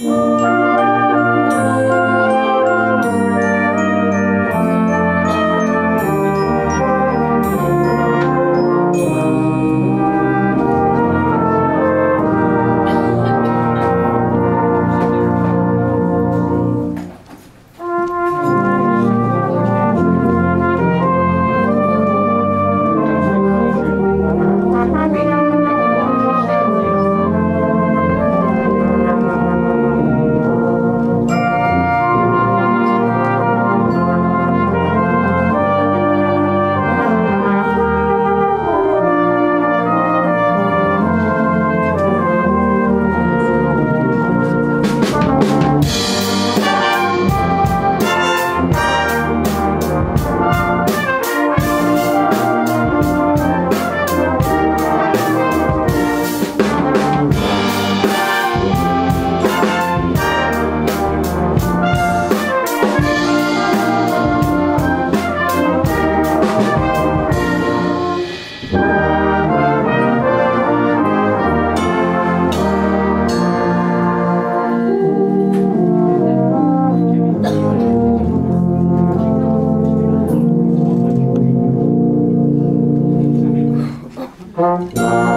Música Música